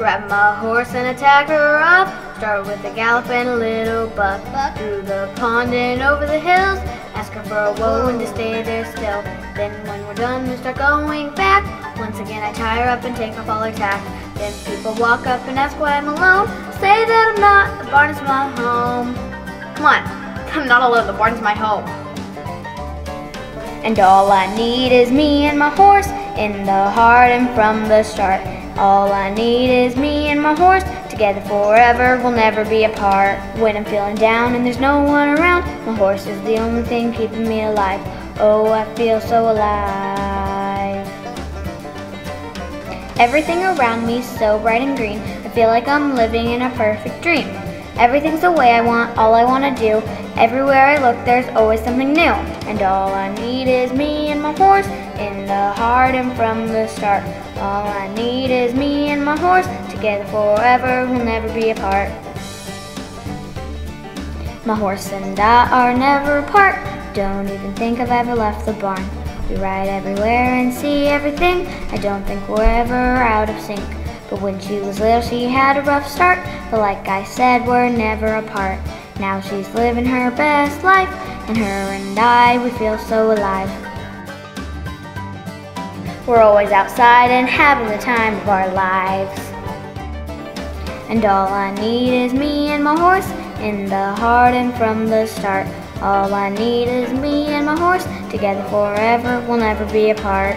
Grab my horse and attack her up. Start with a gallop and a little buck. buck. Through the pond and over the hills. Ask her for a whoa and to stay there still. Then when we're done, we start going back. Once again, I tie her up and take off all her tack. Then people walk up and ask why I'm alone. Say that I'm not, the barn is my home. Come on, I'm not alone, the barn's my home. And all I need is me and my horse in the heart and from the start. All I need is me and my horse together forever, we'll never be apart. When I'm feeling down and there's no one around, my horse is the only thing keeping me alive. Oh, I feel so alive. Everything around me so bright and green, I feel like I'm living in a perfect dream. Everything's the way I want, all I want to do. Everywhere I look, there's always something new. And all I need is me and my horse in the heart and from the start. All I need is me and my horse together forever, we'll never be apart. My horse and I are never apart. Don't even think I've ever left the barn. We ride everywhere and see everything. I don't think we're ever out of sync. But when she was little, she had a rough start. But like I said, we're never apart. Now she's living her best life, and her and I, we feel so alive. We're always outside and having the time of our lives. And all I need is me and my horse in the heart and from the start. All I need is me and my horse together forever, we'll never be apart.